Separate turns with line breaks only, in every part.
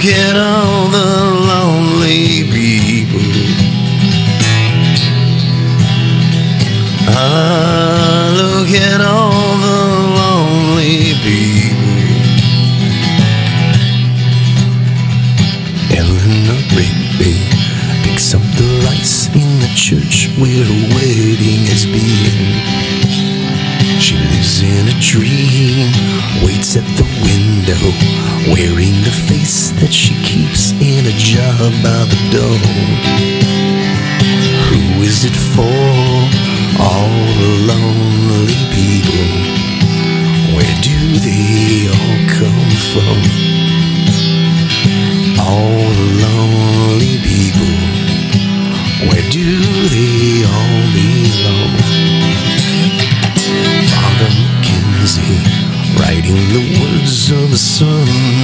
Look at all the lonely people. Ah, look at all the lonely people. Eleanor, Rigby picks up the rice in the church we're waiting window, wearing the face that she keeps in a jar by the door. Who is it for? All the lonely people. Where do they all come from? All the lonely people. Where do they all belong?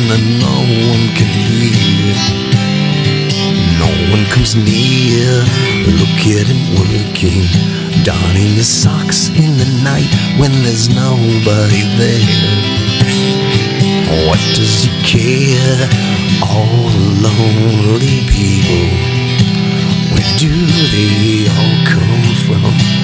That no one can hear. No one comes near, look at him working, donning his socks in the night when there's nobody there. What does he care? All lonely people, where do they all come from?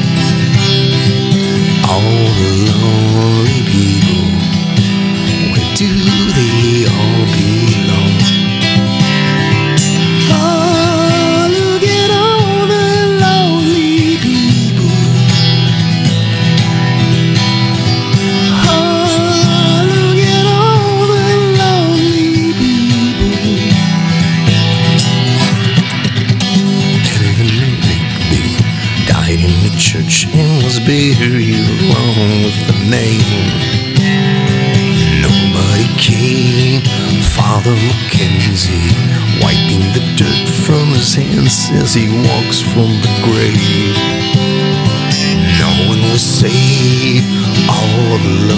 Buried along with the name. Nobody came. Father Mackenzie, wiping the dirt from his hands as he walks from the grave. No one was saved. All the